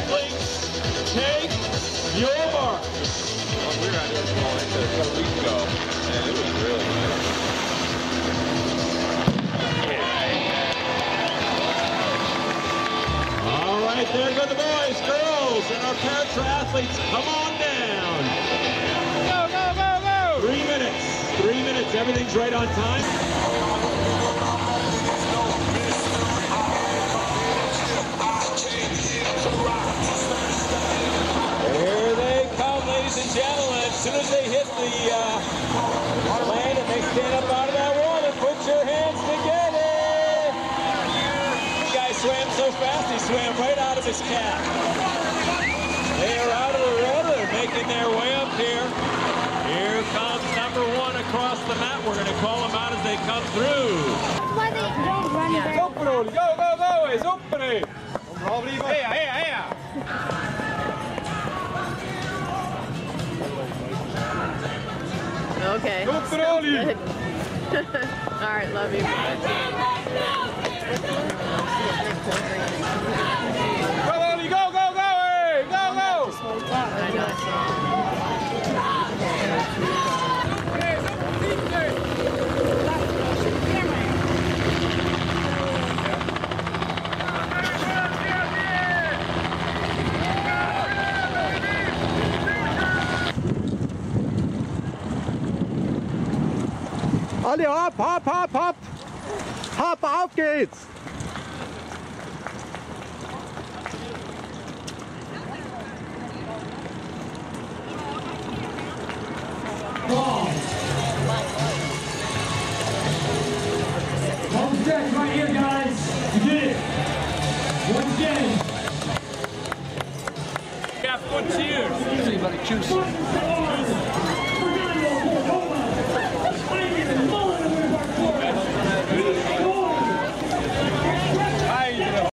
Athletes, take your marks. Well, we were out here a couple weeks ago, and it was really nice. All right, there go the boys, girls, and our para athletes. Come on down. Go, go, go, go. Three minutes. Three minutes. Everything's right on time. So fast, he swam right out of his cap. They are out of the water, making their way up here. Here comes number one across the mat. We're going to call them out as they come through. Why they don't run very Zuppero, go, go, go! Hey, zuppere! Heja, heja, heja! Okay. Zupperoli! Good. All right, love you. Alle hopp, hopp, hopp, hopp! Hopp, auf geht's! Home stretch right here, guys. You did it. Once again. Yeah, good cheers. Anybody choose?